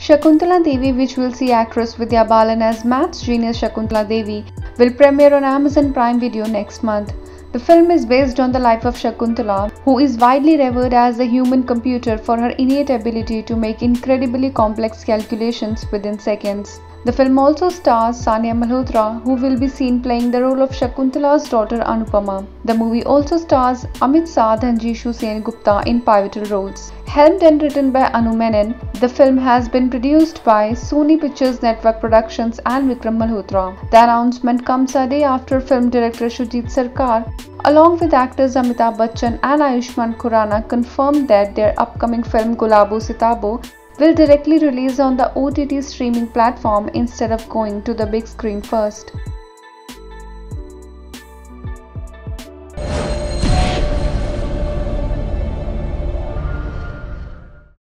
Shakuntala Devi, which will see actress Vidya Balan as maths genius Shakuntala Devi, will premiere on Amazon Prime Video next month. The film is based on the life of Shakuntala, who is widely revered as a human computer for her innate ability to make incredibly complex calculations within seconds. The film also stars Sanya Malhotra, who will be seen playing the role of Shakuntala's daughter Anupama. The movie also stars Amit Sadh and Jishu Sen Gupta in pivotal roles. Helmed and written by Anu Menon, the film has been produced by Sony Pictures Network Productions and Vikram Malhotra. The announcement comes a day after film director Shoojit Sircar, along with actors Amitabh Bachchan and Ayushmann Khurrana, confirmed that their upcoming film Gulabo Sitabo will directly release on the OTT streaming platform instead of going to the big screen first.